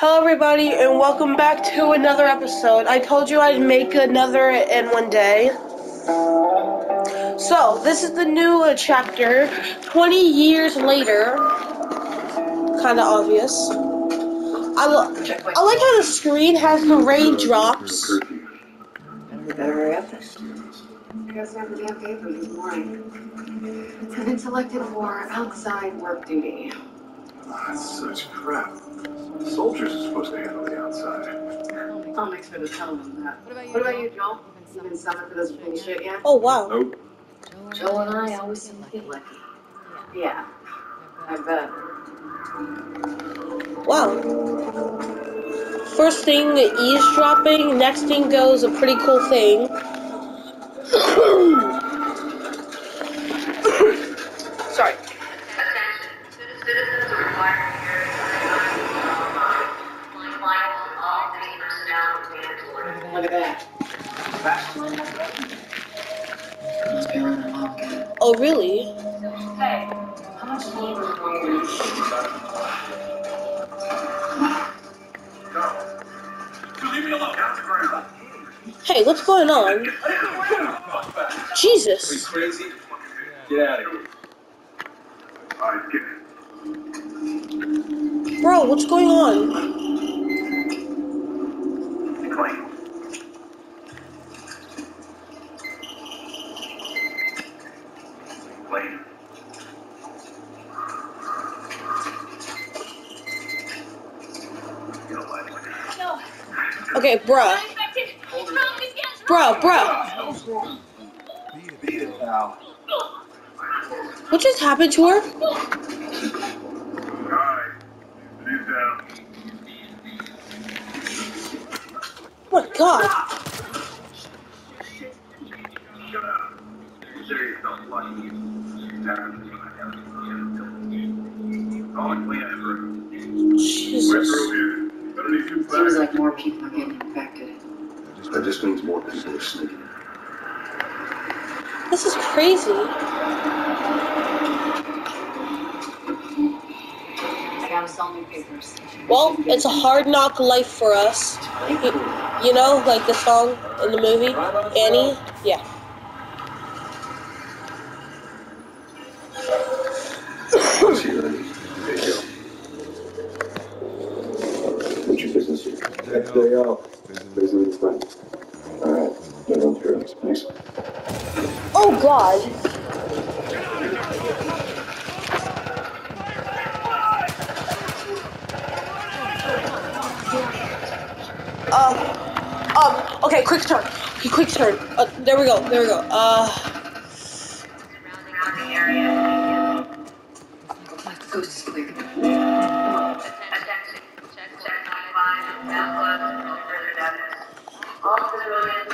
Hello, everybody, and welcome back to another episode. I told you I'd make another in one day. So, this is the new uh, chapter. 20 years later. Kind of obvious. I, lo- I like how the screen has the raindrops. We better hurry up then. I gotta start the damn paper this morning. I've been selected for outside work duty. That's such crap. Soldiers are supposed to handle the outside. I'll mix for the tunnel on that. What about you, Joel? You been summoned for this bullshit yet? Oh, wow. Nope. Joel and I always seem to get lucky. Yeah, I bet. Wow. First thing, eavesdropping. Next thing goes a pretty cool thing. Oh, really? Hey, how much. Hey, what's going on? Jesus. Bro, what's going on? Clean. Clean. You don't like it. No, Okay, it, pal. What just happened to her? My god. Knock life for us. You, you know, like the song in the movie, Annie? Yeah. See you then. Take care. What's your business here? Next day off. Busy with friends. Alright. Get on through. Thanks. Oh god. Uh, um, okay, Okay, quick turn. Uh, there we go, there we go. Uh, Surrounding area. Coast is clear. Attention. Check check five. Download. No further damage. All civilians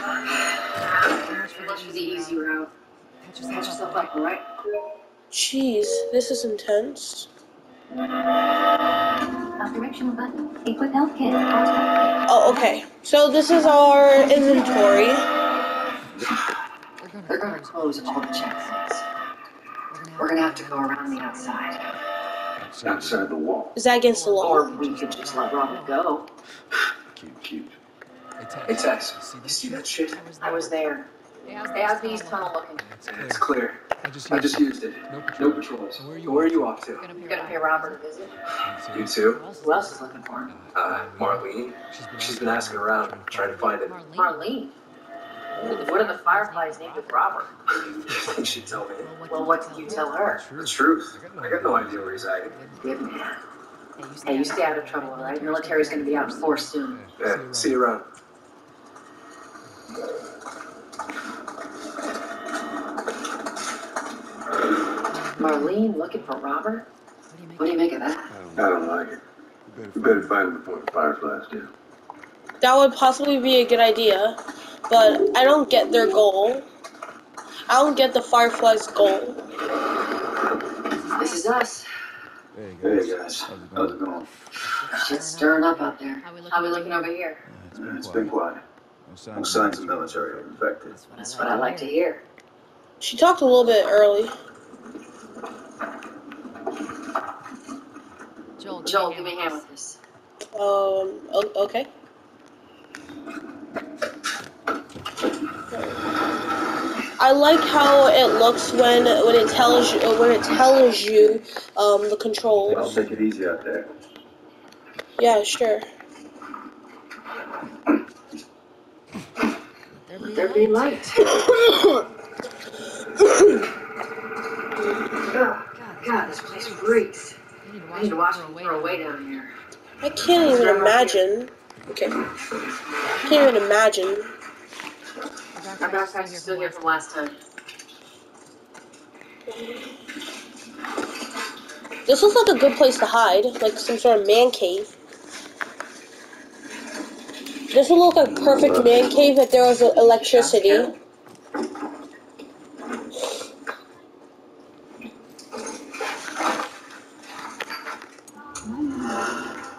surrounding. The easy route. Patch yourself up, alright? jeez, this is intense. Directional button. Equip health kit. Oh, okay. So this is our inventory. They're gonna close all the checkpoints. We're gonna have to go around the outside. Outside the wall. Is that against the law? Or we could just let Robert go. Cute, cute. Hey Tess, you see that shit? I was there. They have these tunnel looking. It's clear. I just used it. No patrols. Where are you off to? You're gonna pay Robert a visit? You too? Who else is looking for him? Uh, Marlene. She's been asking around, trying to find him. Marlene. What are the fireflies named with Robert? She'd tell me. Well, what did you tell her? The truth. I got no idea where he's hiding. Good man. Hey, you stay out of trouble, alright? Military's gonna be out in force soon. Yeah, see you around. Marlene looking for Robert? What do you make of that? I don't like it. You better find him before the fireflies do. That would possibly be a good idea, but I don't get their goal. I don't get the Fireflies' goal. This is us. Hey guys, how's it going? Shit's stirring up out there. How we looking over here? It's been quiet. No signs of military are infected. That's what I like to hear. She talked a little bit early. Joel, give me a hand with this. Um. Okay. I like how it looks when when it tells you when it tells you um the I'll take it easy out there. Yeah, sure. There be light. Oh, God, this place reeks. I need to watch them throw away down here. I can't even imagine. Okay. I Can't even imagine. Our backpacks are still here from last time. This looks like a good place to hide, like some sort of man cave. This would look like a perfect man cave if there was electricity.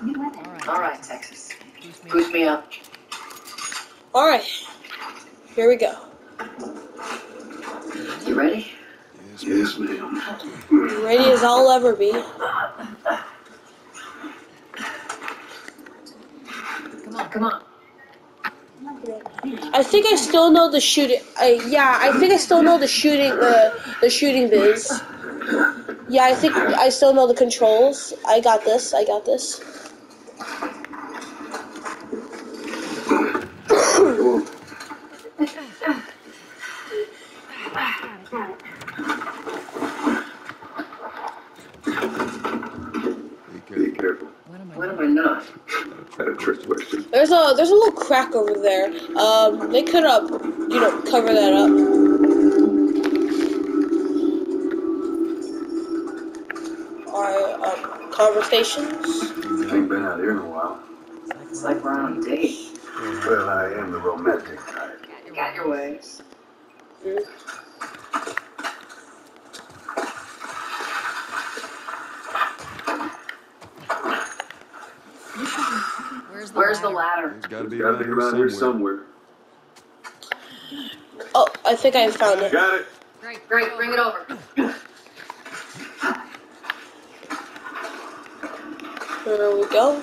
New weapon. All right, Texas. Boost me up. Alright. Here we go. You ready? Yes, ma'am. Ready as I'll ever be. Come on. Come on. I think I still know the shooting. I yeah, I think I still know the shooting. Uh, the shooting biz. Yeah, I think I still know the controls. I got this. I got this. There's a there's a little crack over there. Um, they could up, you know, cover that up. Alright, um, conversations. Ain't been out here in a while. It's like we're on a date. Well, I am the romantic type. Got your ways. Where's the Where's the ladder? ladder? It's gotta be Gotta be around here somewhere. Oh, I think I found it. Got it. Great. Great, bring it over. There we go.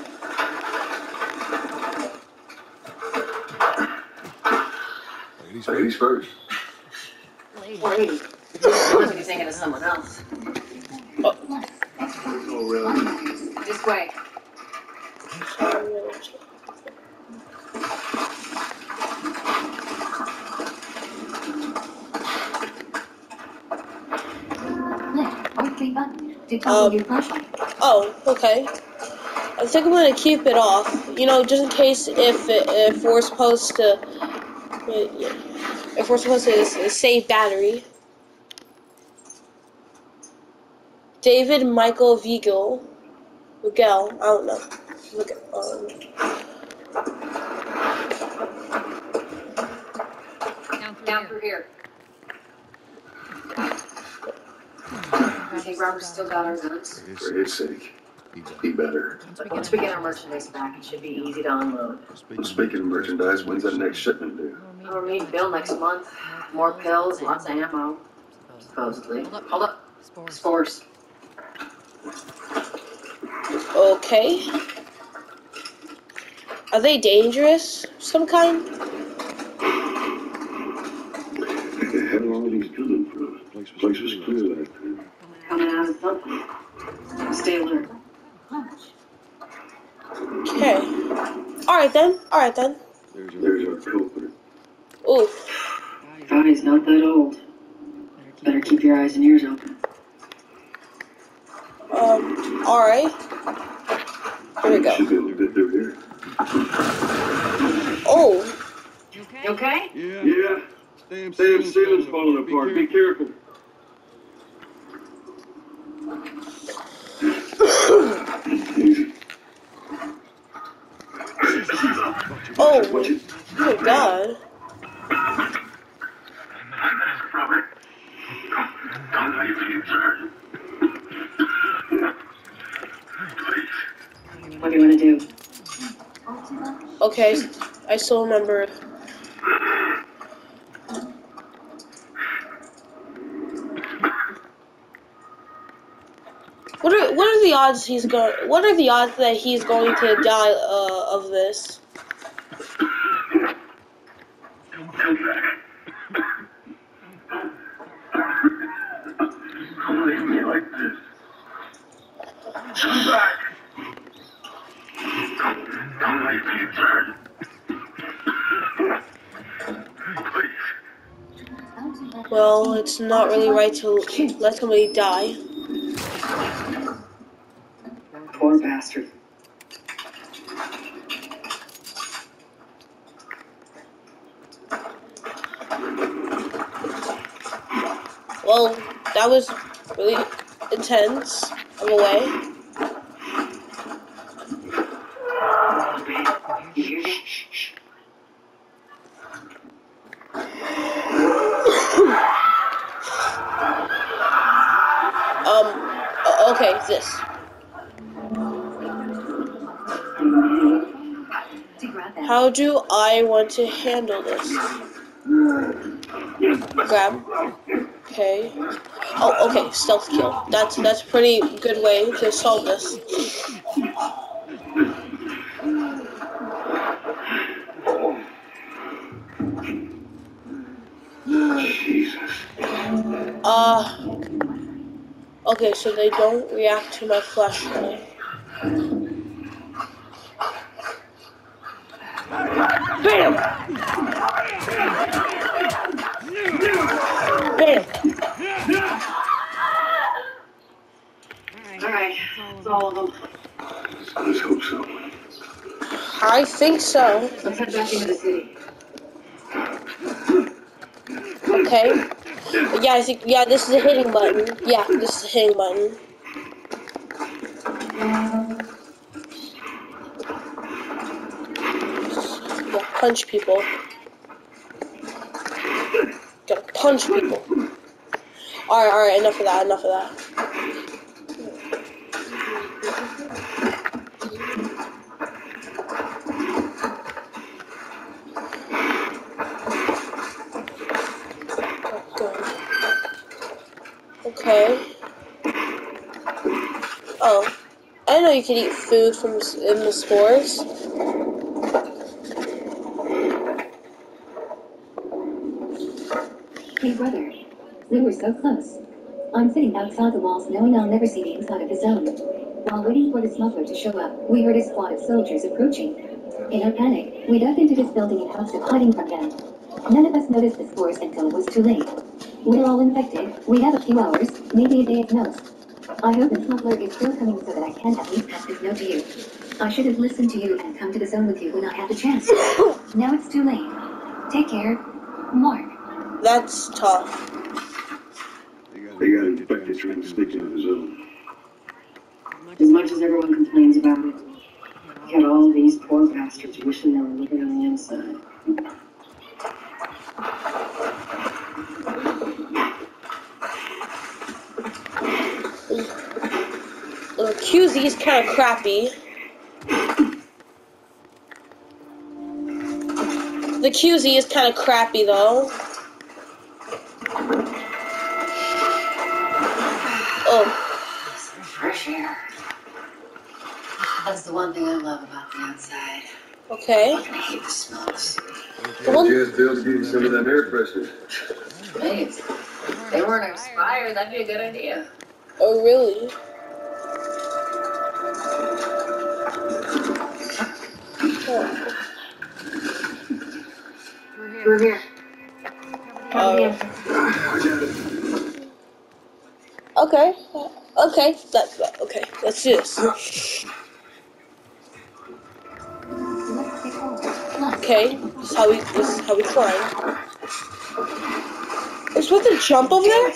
Ladies Ladies first. Lady. Lady. Sounds like he's thinking of someone else. Oh, really? This way. Left or three button to toggle Um. Oh, okay. I think I'm gonna keep it off. You know, just in case if if we're supposed to if we're supposed to save battery. David Michael Vigil, Miguel. I don't know. Look at um. Down through Down here. through here. Grab I think the Robert's still got our guns. For his For his sake. He Be better. Once we get our merchandise back, it should be easy to unload. Speaking of merchandise, when's that next shipment due? We'll meet Bill next month. More pills, lots of ammo. Supposedly. Hold up. Spores. Spores. Okay. Are they dangerous? Some kind? How long are these coming from? Place was clear last time. Coming out of something. Stay alert. Okay. Alright then. Alright then. There's our culprit. Ooh. Guy's not that old. Better keep your eyes and ears open. Um, alright. Here we go. Should be able to get through here. Oh, You okay? Yeah. Yeah. Sam, Sam ceiling's falling apart. Be careful. Oh, oh my god. Robert. Don't leave me, sir. What do you want to do? Okay, I still remember. What are what are the the odds he's going? What are the odds that he's going to die uh, of this? It's not really right to let somebody die. Poor bastard. Well, that was really intense of a way. You hear that? Um, o- okay, this. How do I want to handle this? Grab. Okay. Oh, okay, stealth kill. That's that's a pretty good way to solve this. Okay, so they don't react to my flashlight. Bam! Bam! Alright, that's all of them. Let's hope so. I think so. Let's head back into the city. Okay. Yeah, this is a hitting button. Yeah, this is a hitting button. Yeah, punch people. Gotta punch people. Alright, alright, enough of that, enough of that. Okay. Oh, I know you could eat food from in the spores. Hey brother, we were so close. I'm sitting outside the walls knowing I'll never see the inside of the zone. While waiting for the smuggler to show up, we heard a squad of soldiers approaching. In our panic, we ducked into this building and housed up hiding from them. None of us noticed the spores until it was too late. We're all infected. We have a few hours, maybe a day at most. I hope the smuggler is still coming so that I can at least pass this note to you. I should have listened to you and come to the zone with you when I had the chance. now it's too late. Take care. Mark. That's tough. They got infected trying to stick into the zone. As much as everyone complains about it, you got all these poor bastards wishing they were living on the inside. The QZ is kind of crappy. The QZ is kind of crappy though. Oh, Some Fresh air. That's the one thing I love about the outside. okay. I hate the smells. Well- Chance Bill's getting some of that air freshener. Hey, they weren't expired, that'd be a good idea. Oh, really? We're here. uh, okay. Okay. That's okay. Let's do this. Let's get home. Okay. This is how we. This is how we climb. We're supposed to jump over there.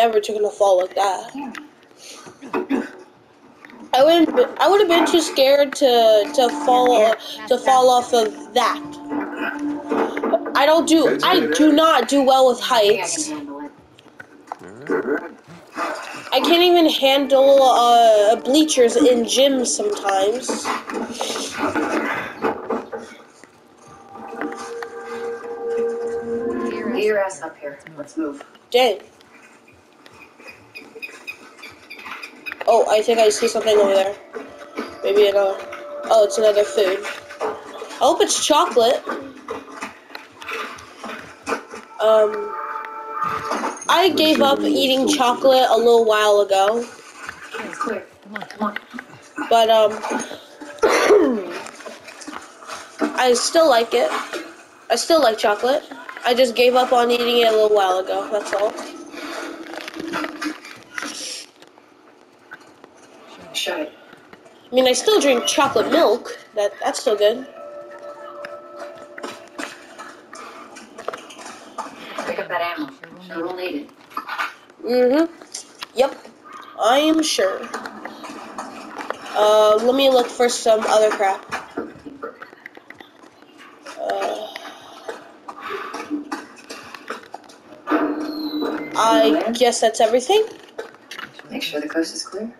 Never taken a fall like that. I wouldn't. I would have been too scared to to fall to fall off of that. I don't do. I do not do well with I think I heights. can handle it. Alright. I can't even handle uh, bleachers in gyms sometimes. Get your ass up here. Let's move. Dang. Oh, I think I see something over there. Maybe another. Oh, it's another food. I hope it's chocolate. Um, I gave up eating chocolate a little while ago, It's clear. Come on. Come on. but um, I still like it. I still like chocolate. I just gave up on eating it a little while ago. That's all. Shut it. I mean, I still drink chocolate milk. That that's still good. Pick up that ammo. Sure we'll need it. Mm-hmm. Yep. I am sure. Uh, let me look for some other crap. Uh, I guess that's everything. Make sure the coast is clear.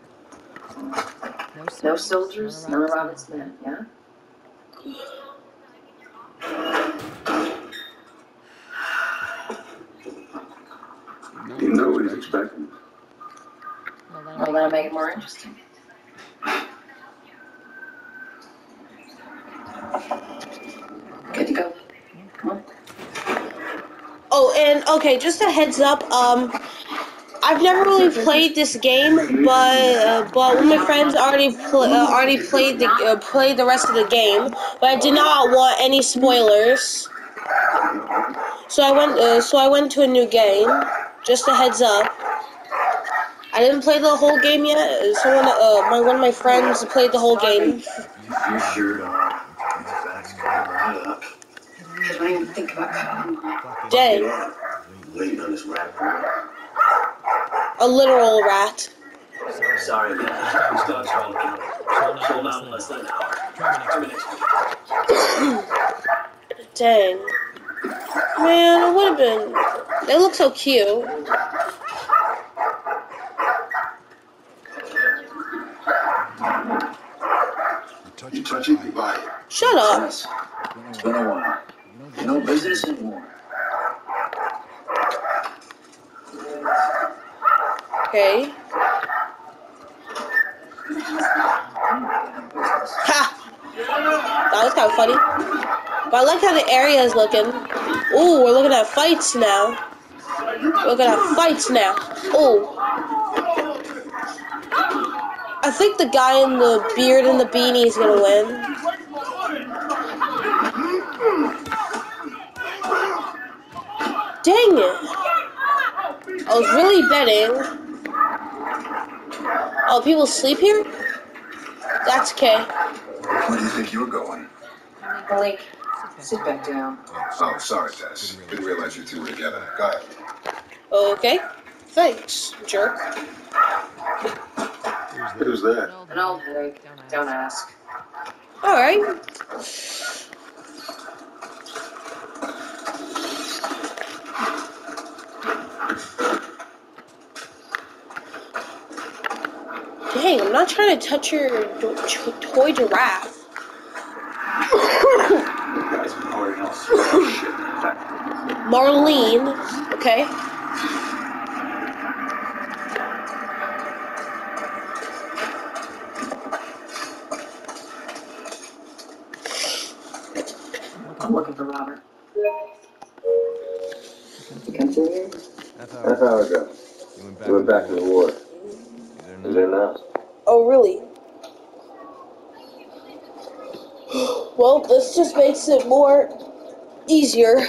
No No soldiers, none of Robert's men, yeah? You know what he's expecting. Well, Well, that'll that'll make it more interesting. Good to go. Come on. Oh, and okay, just a heads up. Um, I've never really played this game, but uh, but one of my friends already pl- uh, already played the uh, played the rest of the game. But I did not want any spoilers, so I went uh, so I went to a new game. Just a heads up. I didn't play the whole game yet. Someone, uh, my one of my friends played the whole game. You sure don't. i don't even think about coming. Dang, Yeah. Waiting on this rat. A literal rat. Sorry, man. These dogs are all killed. Sold out in less than an hour. Two minutes. Dang. Man, it would have been. They look so cute. You touch You it, you buy it. Shut up. It's been a while. No business anymore. Okay. Ha! That was kind of funny. But I like how the area is looking. Ooh, we're looking at fights now. We're looking at fights now. Ooh. I think the guy in the beard and the beanie is gonna win. Dang it. I was really betting. Oh, people sleep here? That's okay. Where do you think you're going? Blake, sit back down. Oh, oh, sorry, Tess. Didn't realize you two were together. Go ahead. Okay. Thanks, jerk. Who's that? An old headache. Don't ask. Alright. Dang, I'm not trying to touch your do- ch- toy giraffe. Guys been hoarding all sorts of shit. In fact, Marlene. Okay. I'm looking for Robert. You come through here? Half half hour. hour ago. You went back, We went back to the war. Is Is there now? Oh, really? Well, this just makes it more easier.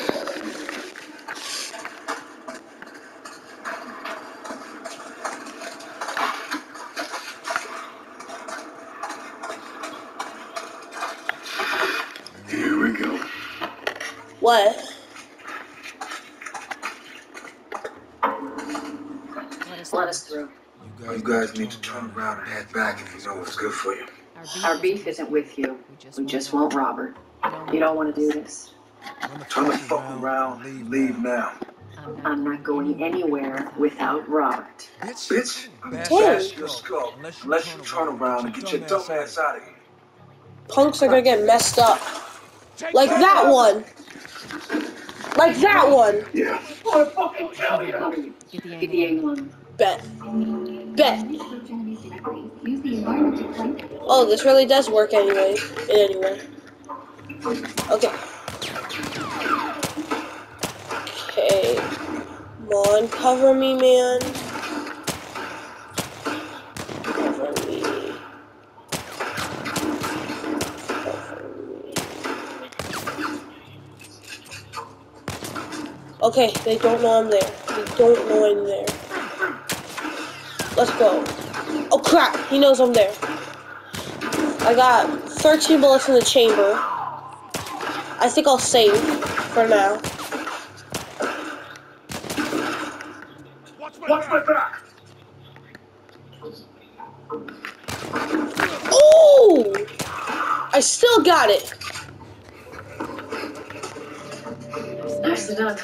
Here we go. What? Let us, Let us through. You You guys need to turn around and head back if you know what's good for you. Our beef, Our beef isn't with you. We just, We just want Robert. You don't want to do this. Turn the fuck around and leave um, now. I'm I'm not going anywhere without Robert. Bitch, Damn. bash your skull unless you turn around and get your dumb ass out of here. Punks are gonna get messed up. Like that one. Like that one. Yeah. Get the Get the angle. angle on. Bet. Bet. Oh, this really does work anyway. In any way. Okay. Okay. Come on, cover me, man. Cover me. Okay, they don't know I'm there. They don't know I'm there. Let's go. Oh crap, he knows I'm there. I got 13 bullets in the chamber. I think I'll save for now. Watch my back. Ooh! I still got it. Nicely done,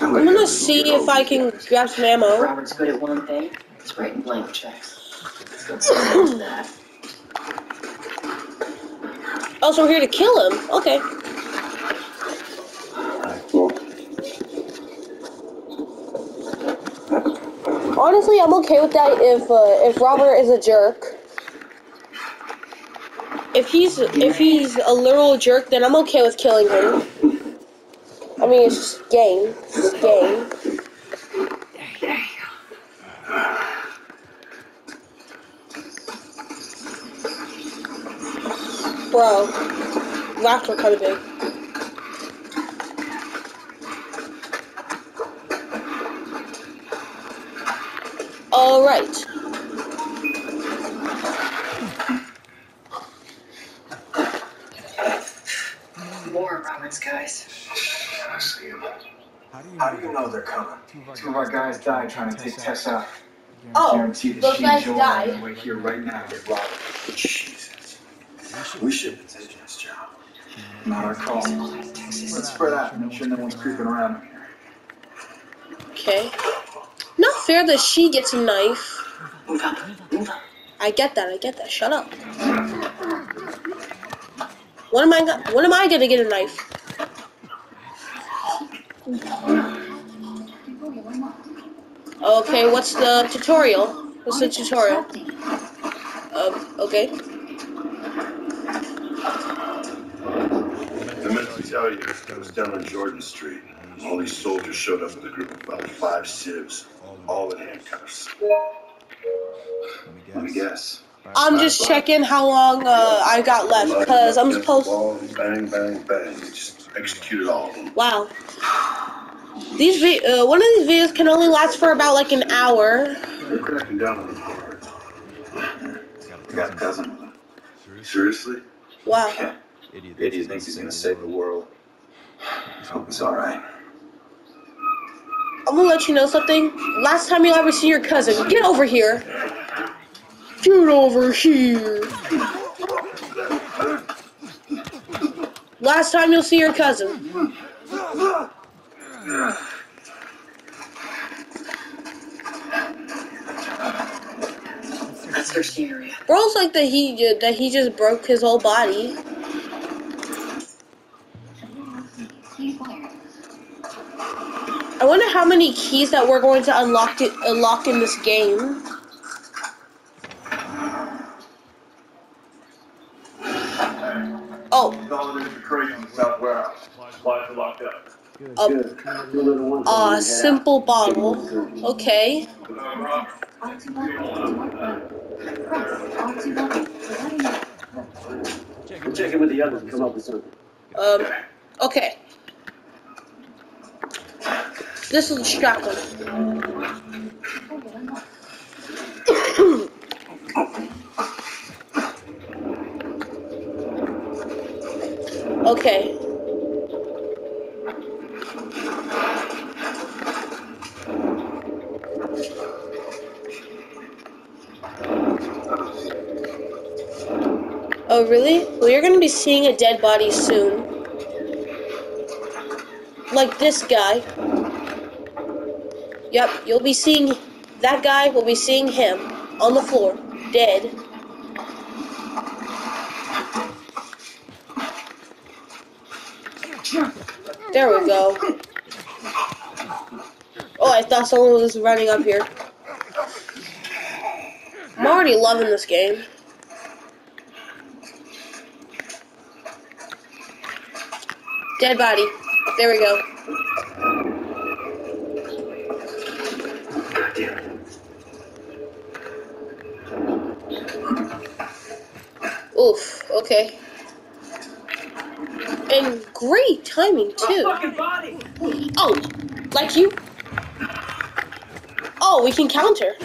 I'm gonna, see if I can grab some ammo. Robert's good at one thing. It's writing blank checks. Let's get that. Oh, so we're here to kill him. Okay. Honestly, I'm okay with that if uh, if Robert is a jerk. If he's if he's a literal jerk, then I'm okay with killing him. I mean, it's just game. It's game. Bro, laughter kind of big. All right. More Robert's guys. I see him. How do you How do you know they're coming? Two of our guys died trying to take Tess out. Oh, Guarantee that those she guys and Joel died? are on the way here right now to get Robert. Jesus. We should have taken this job. Not our call. Let's spread out and make sure no one's creeping around in here. Okay. Not fair that she gets a knife. Move up. Move up. I get that. I get that. Shut up. When am I? go- When am I gonna get a knife? Okay. What's the tutorial? What's the tutorial? Um. Okay. I meant to tell you, I was down on Jordan Street. All these soldiers showed up with a group of about five civs, all in handcuffs. Let me guess. I'm just checking how long uh, I got left because I'm supposed. Bang, bang, bang. Just executed all of them. Wow. These vi- uh, one of these videos can only last for about like an hour. They're cracking down on them hard. Got a cousin with them. Seriously? Wow. Idiot thinks he's gonna save the world. Hope it's alright. I'm gonna let you know something. Last time you ever see your cousin, get over here. Get over here. Last time you'll see your cousin. That's the area. Bro's like that he that he just broke his whole body. I wonder how many keys that we're going to unlock it unlock in this game. Oh, Consolidated the crate in the south warehouse. Supplies are locked up. a uh, simple bottle. Okay. Check in with the others and come up with something. Um, okay. This will distract them. okay. Oh, really? Well, you're gonna be seeing a dead body soon. Like this guy. Yep, you'll be seeing that guy. Will be seeing him on the floor, dead. There we go. Oh, I thought someone was running up here. I'm already loving this game. Dead body. There we go. God damn. Oof, okay. And great timing, too. Fucking body! Oh, like you? Oh, we can counter.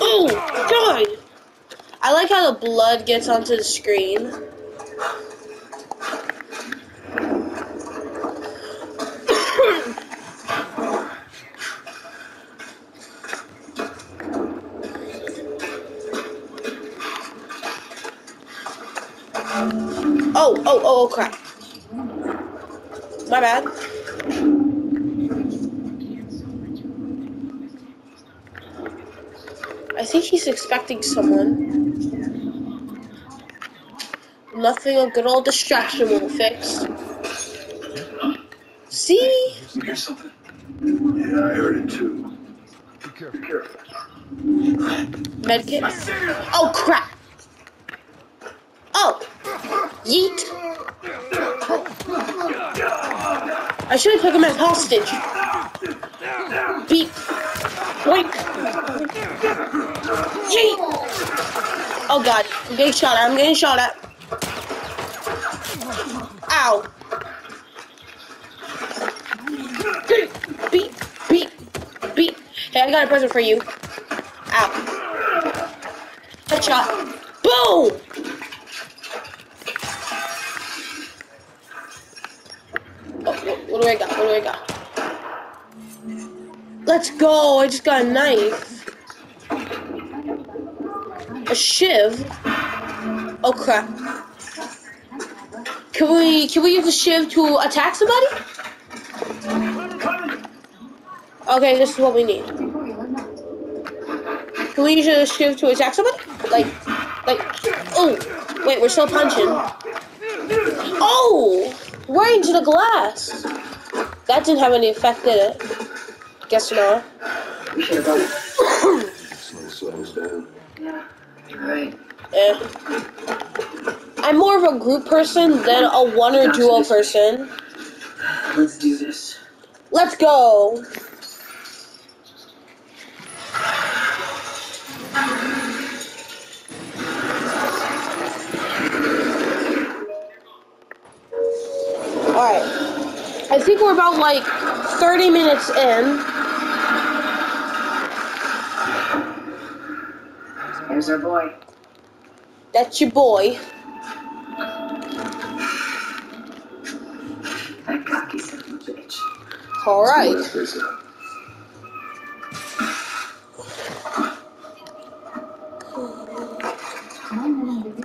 Oh, God! I like how the blood gets onto the screen. I think he's expecting someone. Nothing a good old distraction will fix. See? You hear something? Yeah, I heard it too. Be careful. Be careful. Medkit. Oh crap! Oh! Yeet! I should have took him as hostage. Beep. Wait. Yeet! Oh god, I'm getting shot at. I'm getting shot at. Ow. Beep, beep, beep. Hey, I got a present for you. Ow. Headshot. Boom! Oh, what do I got? What do I got? Let's go! I just got a knife. A shiv. Oh, okay. Can we can we use a shiv to attack somebody? Okay, this is what we need. Can we use a shiv to attack somebody? Like, like, oh, wait, we're still punching. Oh, right into the glass. That didn't have any effect, did it? Guess not. We should have done it. Slow. Yeah, right. Eh. I'm more of a group person than a one or duo person. Let's do this. Let's go. Alright. I think we're about like 30 minutes in. Here's our boy. That's your boy. That cocky son of a bitch. Alright. Let's face it.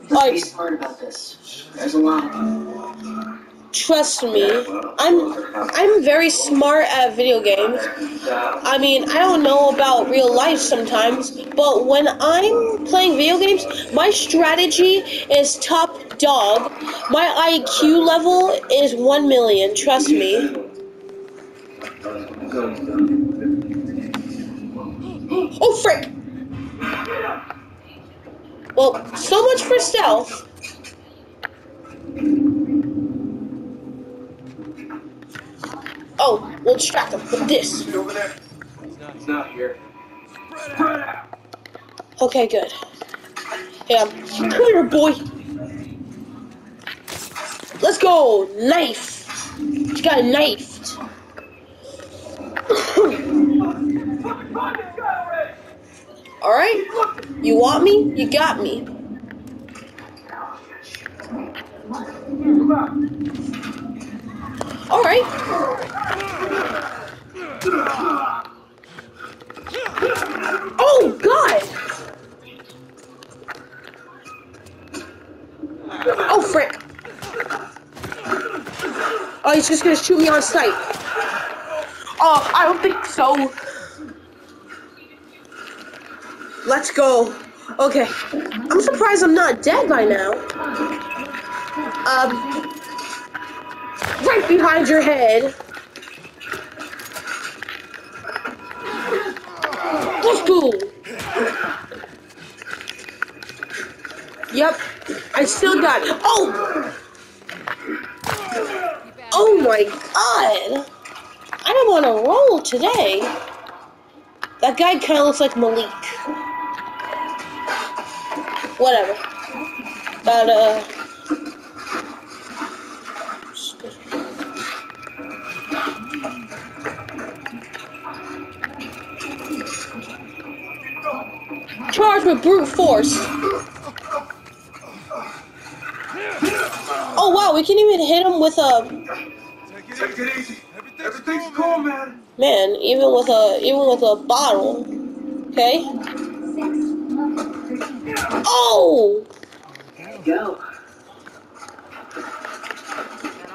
Be Like, smart about this. There's a lot of them. Trust me. I'm I'm very smart at video games. I mean, I don't know about real life sometimes, but when I'm playing video games, my strategy is top dog. My IQ level is 1 million, trust me. Oh, frick! Well, so much for stealth. Oh, we'll distract them with this. Over there? It's not here. Okay, good. Yeah, here, boy. Let's go. Knife. You got knifed. All right. You want me? You got me. Alright. Oh, God! Oh, frick. Oh, he's just gonna shoot me on sight. Oh, I don't think so. Let's go. Okay. I'm surprised I'm not dead by now. Um, right behind your head. Let's go. Yep, I still got it. Oh! Oh my god! I don't want to roll today. That guy kind of looks like Malik. Whatever. But, uh. Charged with brute force. Oh wow, we can even hit him with a Take it easy. Everything's cool, man. man, even with a even with a bottle. Okay. Oh! Go.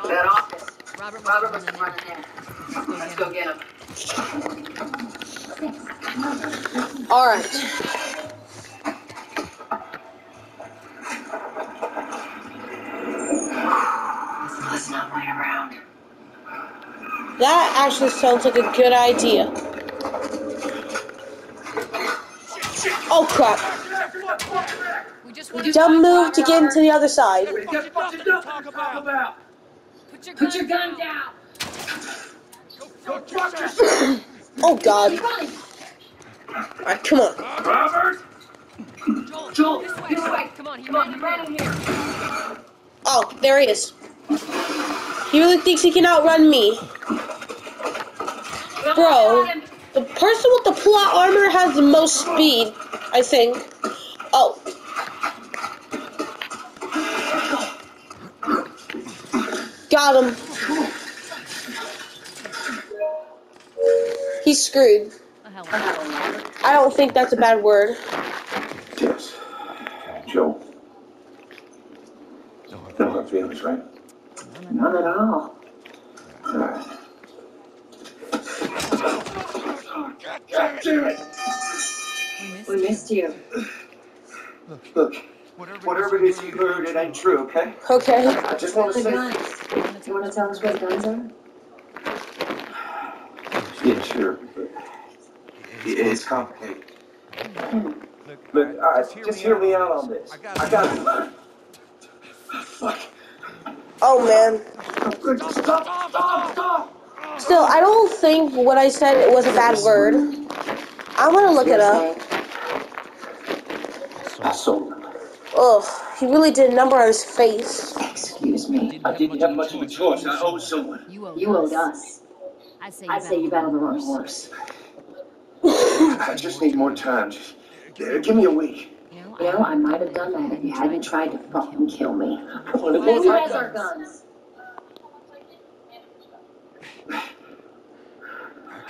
That office. Robert Robert must must have have run run in there. Let's go get him. Alright. Let's not wait around. That actually sounds like a good idea. Oh crap. We just want to Dumb move to get into the other side. Get fucking up. Talk about. put your gun gun down. Go fuck yourself. Oh god. Alright, come on. Robert. Joel, This way. this way. Come on, he Come on, ran in here. Oh, there he is. He really thinks he can outrun me. Bro, the person with the plot armor has the most speed, I think. Oh. Got him. He's screwed. I don't think that's a bad word. Yes. Joe. No hard feelings, right? None at all. Alright. God damn it! We missed you. Look, whatever it is you heard, it ain't true, okay? Okay. I just want to The say. guns. You want to tell us where the guns are? Yeah, sure. but It's complicated. Hmm. Look, alright, just hear me out on this. I got it. Fuck. Oh man. Stop, stop, stop! Still, I don't think what I said was a bad word. I'm gonna look it up. I sold. Ugh, he really did a number on his face. Excuse me. I didn't have much of a choice. I owed someone. You owe You owed us. I say I say you battle the wrong horse. I just need more time. Just uh, give me a week. You know, I might have done that if you hadn't tried to fucking kill me. Well, it Who won't- has our guns?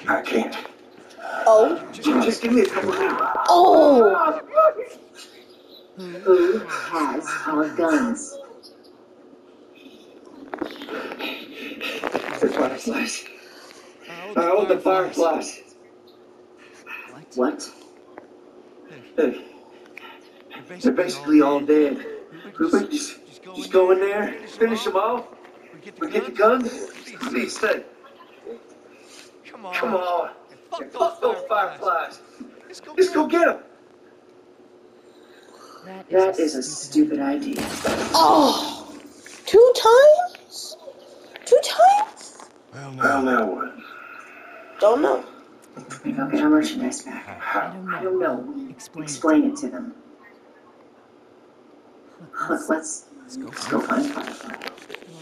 I can't. Oh. Just, just give me a couple minutes. Oh! Who has our guns? The fireflies. I own the fireflies. What? Hey, they're basically all dead. Reuben, just, just go in there, finish them off. We get the gun. Please stay. Come on. Come on. Fuck And those fuck those fireflies. fireflies. Let's go. Just go get them. That is a stupid idea. Oh! Two times? Two times? Well, Well, now what? Don't know. We go get our merchandise back. I How? don't I know. don't know. Explain. Explain it to them. Look, Look, let's, Let's go. let's go find Firefly.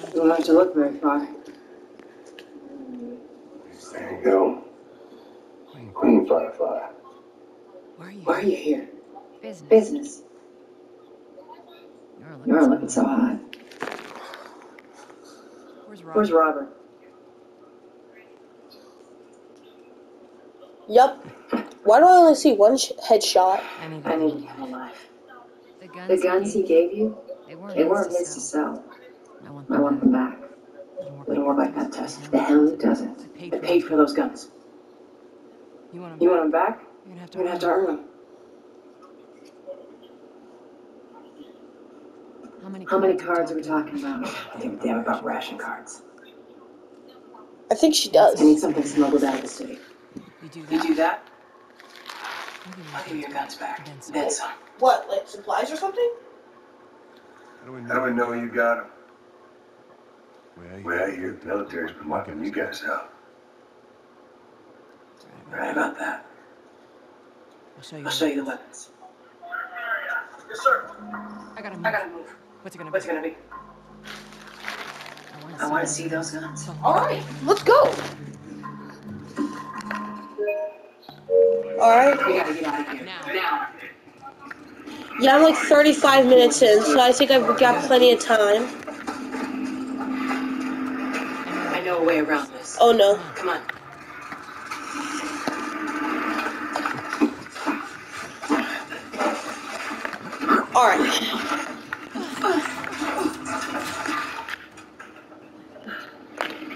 You don't have to look very far. There you go. Queen Firefly. Why are you? Why are you here? Business. Business. You're You're looking looking so hot. Where's Where's Robert? Robert? Yup. Why do I only see one sh- headshot? I need. I need him alive. The guns. The guns he gave you, They weren't. they weren't his his to sell. I want I them want them back. Didn't work Didn't more like that test. The hell it doesn't. I paid I for paid for those guns. You want 'em You back? want them back? You're gonna have to. You're gonna have to earn earn them. How many? How many cards are we talking about? I think they have about ration cards. I think she I does. need something smuggled out of the city. You do You do that, I'll give you I'll give you your guns back. Then some. What, like supplies or something? How do we know you got them? Well, I hear the military's been wiping you guys out. Right about that. I'll show you. I'll show you the weapons. Yes, sir. I gotta move. I gotta move. What's it gonna What's be? it gonna be? I want to see those guns. Alright, let's go. Alright. We gotta get out of here. Now. Now. Yeah, I'm like 35 minutes in, so I think I've got plenty of time. I know a way around this. Oh no. Come on. Alright.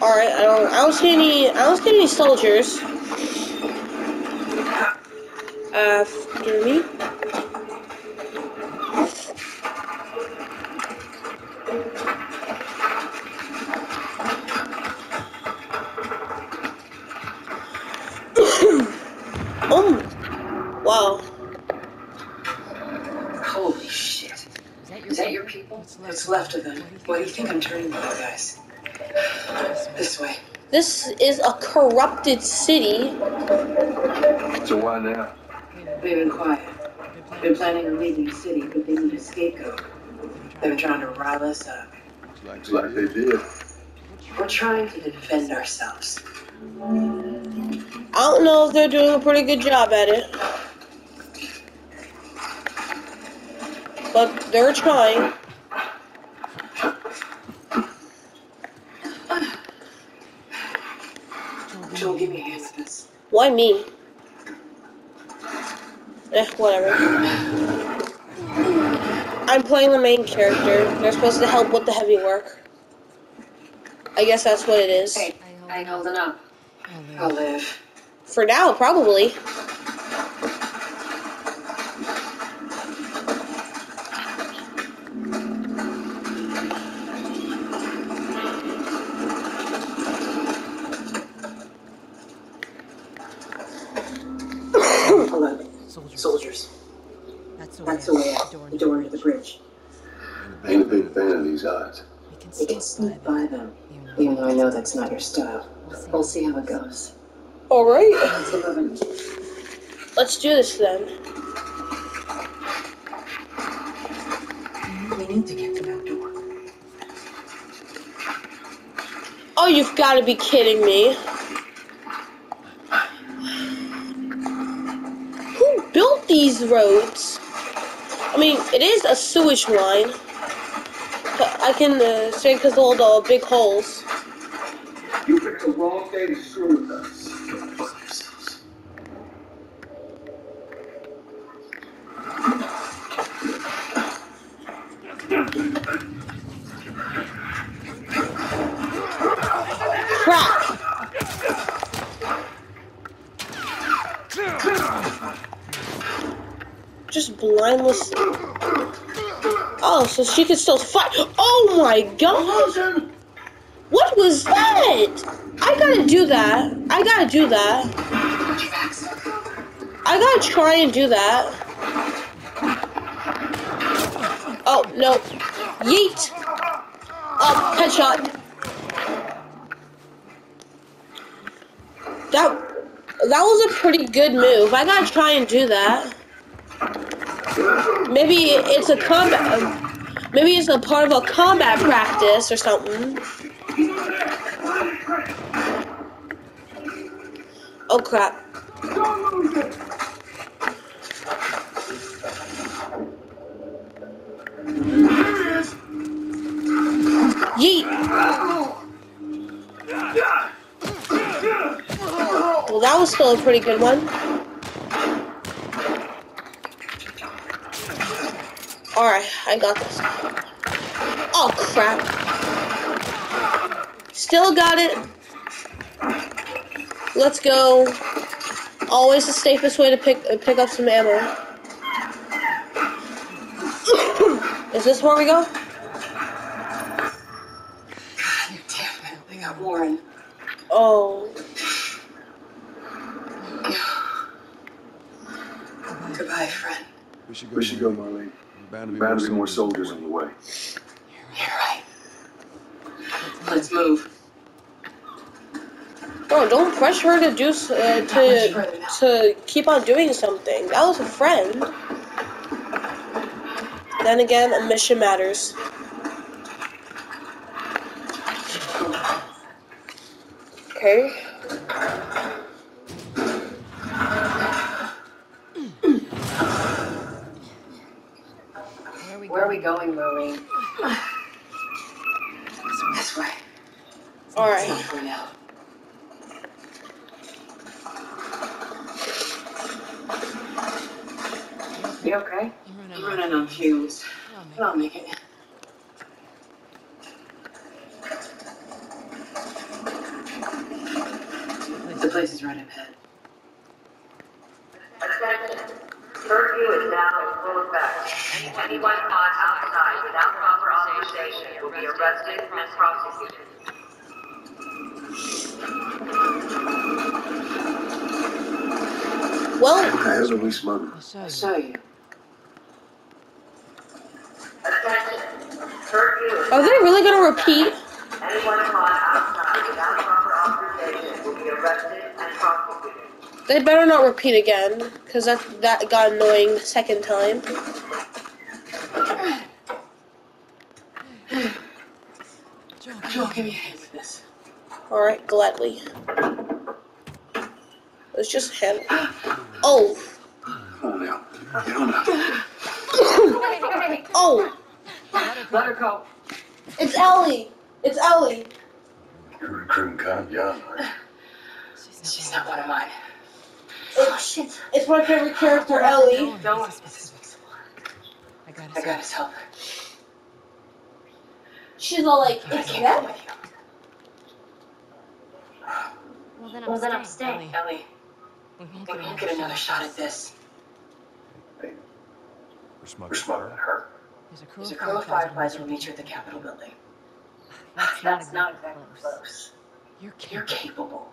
Alright, I don't I don't see any I don't see any soldiers. Uh, After me. oh wow. Holy shit. Is that your? Is that your people? What's left of them? What do you think I'm turning to, guys? This way. This is a corrupted city. So why now? They've been quiet. Been planning on leaving the city, but they need a scapegoat. They've been trying to rile us up. Looks like they did. We're trying to defend ourselves. I don't know if they're doing a pretty good job at it. But they're trying. Joel, give me a hand with this. Why me? Eh, whatever. I'm playing the main character. They're supposed to help with the heavy work. I guess that's what it is. Hey, I ain't holding up. I'll I'll live. live. For now, probably. Eleven. Soldiers. Soldiers. That's the That's way. the way out. Door The door to the bridge. Ain't a big fan of these odds. We can We can sneak sneak by by them. them, even even though I know that's not your style. We'll see. How it goes. Alright. Let's moving. Let's do this then. We need to get to that door. Oh, you've got to be kidding me. Who built these roads? I mean, it is a sewage line. But I can uh, say because all the big holes. The wrong day to screw with us. Go fuck yourselves. Crap! Just blindless. Oh, so she can still fight. Oh my god! What was that? I gotta do that. I gotta do that. I gotta try and do that. Oh, no. Yeet! Up, headshot. That that was a pretty good move. I gotta try and do that. Maybe it's a combat. Maybe it's a part of a combat practice or something. Oh crap. Yeet! Well, that was still a pretty good one. Alright, I got this. Oh, crap. still got it. Let's go. Always the safest way to pick uh, pick up some ammo. Is this where we go? God, you damn it, they got Warren. Oh. Goodbye, friend. We should go, we should go Marlene. Bound to be more soldiers on the way. You're right. Let's move. Bro, don't pressure her to do uh, to to keep on doing something. That was a friend. Then again, a mission matters. Okay. Where are we Where are we going, Marlene? This way. All right. For now. You okay? I'm running I'm out. running on fumes. I'll make But I'll make it. The place is right ahead. Attention, curfew is now in full effect. Anyone caught outside without proper authorization will be arrested and prosecuted. Well, How's are we smuggling? I'll show I'll you. show you. Attention, curfew is are they really gonna repeat? Anyone caught outside without proper authorization will be arrested and prosecuted. They better not repeat again, cause that that got annoying the second time. Joe, Joel, give me a hand with this. All right, gladly. Let's just hand. Oh, Come on now. Get on now. Oh, Let her go. it's Ellie. It's Ellie. You're recruiting kind of young. She's not one of mine. Oh shit! It's my favorite character, Ellie. Don't worry. This makes I gotta I see. got his help. She's all like, I "It's can't that." with you. Well, then I'm Well, then I'm staying. staying. Ellie, We won't get another get another shot. shot at this. We're smuggling her. There's a crew There's a of crew of fireflies fireflies will meet you at the Capitol building. That's, That's not not exactly exactly close. close. You're You're capable. capable.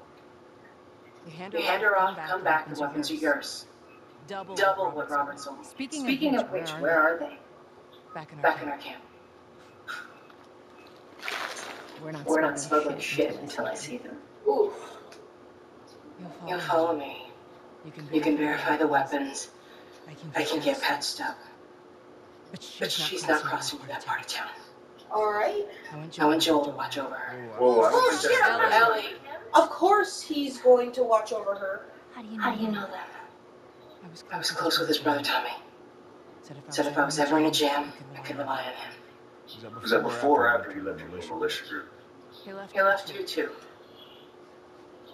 We hand We her hand off, her off, come back, the weapons are yours. Double, Double what Robert sold. Speaking, Speaking of which, where are they? Back in our Back in camp. our camp. We're not We're not smuggling smuggling shit until I see them. Oof. You'll follow, You'll follow me. You can, You can verify the weapons. I can, I can get patched up. But she's, But she's not crossing that part of town. All right. I want I want Joel to watch over her. Whoa, I Oh, shit, that's I'm Ellie, Of course, he's going to watch over her. How do you know? how do you know that? I was I was close with his brother Tommy. Said if I was, ever in a jam, I could rely on him. Was that before or after you left your militia group? He left. He left you too.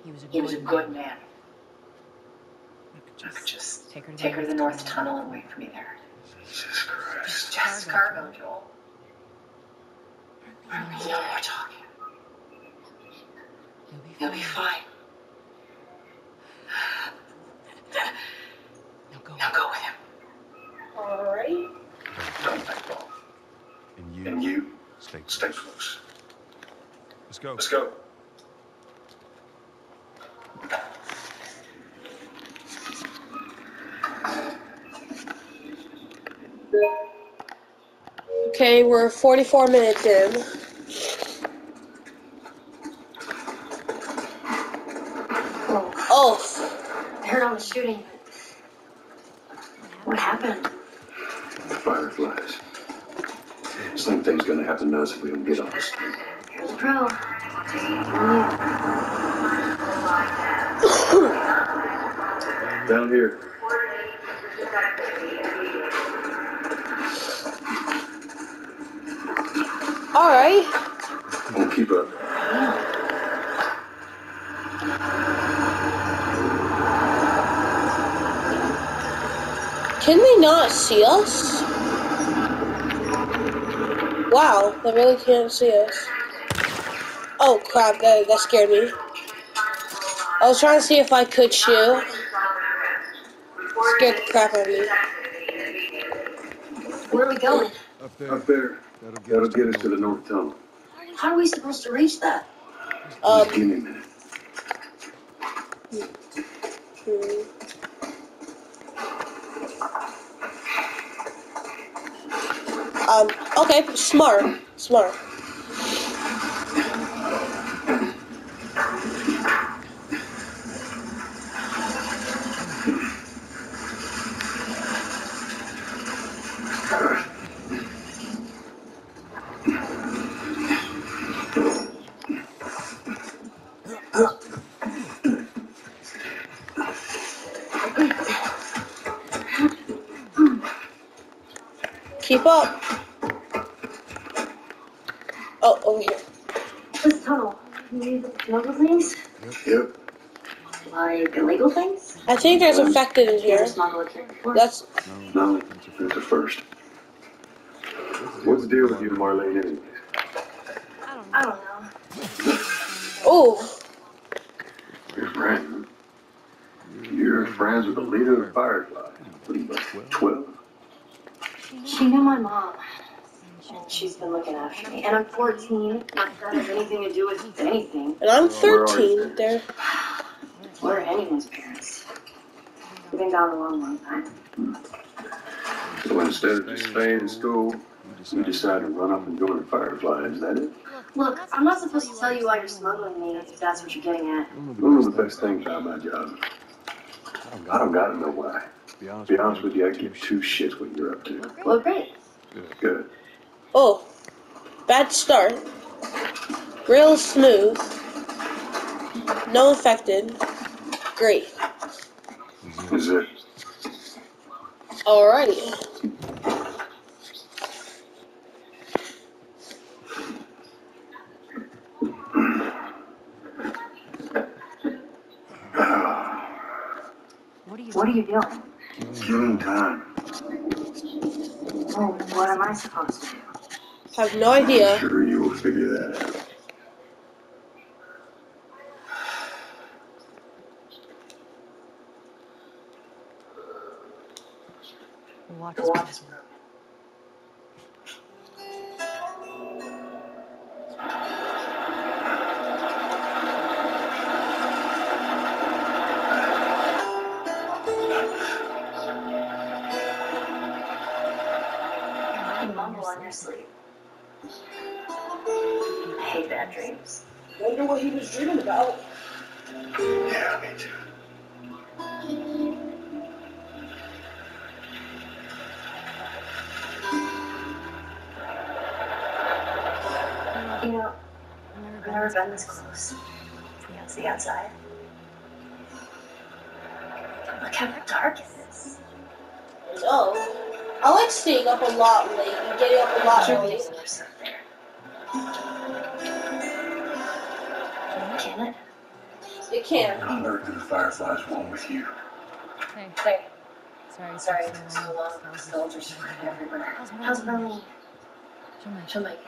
He was a He was a good man. I could I could just take her to take her to the North Tunnel and wait for me there. Jesus Christ. Just cargo, Joel. You know, No more talking. You'll be You'll be fine. fine. Now go. Now go with him. All right. Don't think long. And you, And you, stay stay close. Let's go. Let's go. Okay, we're 44 minutes in. Oh, I heard all the shooting. What happened? Fireflies. Same thing's gonna happen to us if we don't get on this. You're the pro. Down here. All right. Won't keep up. Can they not see us? Wow, they really can't see us. Oh crap, that, that scared me. I was trying to see if I could shoot. Scared the crap out of me. Where are we going? Up there. Up there. That'll get, That'll get us to the north tunnel. How are we supposed to reach that? Um, Just give me a minute. Um, okay, smart, smart. You use it to smuggle things? Yep. Like illegal things? I think there's infected in You here. ever smuggle a kid before? That's No, it's a first. What's the deal with you and Marlene anyway? I don't know. oh, You're friends. You're friends with the leader of Firefly. What are you, 12? She knew my mom. And she's been looking after me. And I'm 14. Not that has anything to do with anything. and I'm Where are you? 13. There. Where are anyone's parents? We've been gone a long, long time. So instead of just staying in school, you decided to run up and join Firefly, is that it? Look, I'm not supposed to tell you why you're smuggling me, if that's what you're getting at. One of the best things about my job. I don't gotta know why. Be honest, To be honest with you, I give two shits what you're up to. Well, great. Good. Oh, bad start. Real smooth. No infected. Great. Is it? Alrighty. What are you What are you doing? Killing time. Oh, what am I supposed to do? Have no idea. Sure you will figure that out. watch Watch. this? Wonder what he was dreaming about. Yeah, me too. You know, I've I've never been this close to the outside. Look how dark it is. Oh, I like staying up a lot late and getting up a lot early. There's up there. Can it? It can. I learned that the Fireflies one with you. Hey, Hey, sorry. sorry, it it took took so long. How's it? Soldiers spread everywhere. How's How's Marlene? Marlene? She'll make- She'll make it.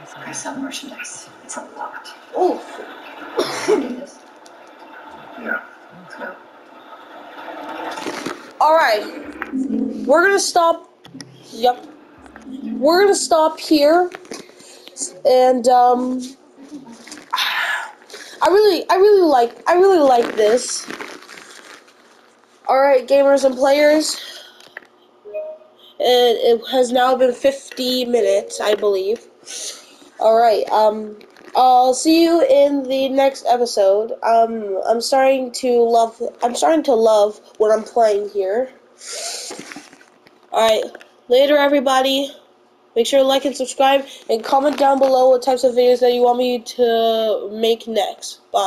I saw I sell merchandise. It's a lot. Ooh. Do this. Yeah. Let's go. Alright. We're gonna stop. Yep. We're gonna stop here. And, um. I really, I really like, I really like this. Alright, gamers and players. It, it has now been 50 minutes, I believe. Alright, um. I'll see you in the next episode. Um, I'm starting to love. I'm starting to love what I'm playing here. All right, later, everybody. Make sure to like and subscribe, and comment down below what types of videos that you want me to make next. Bye.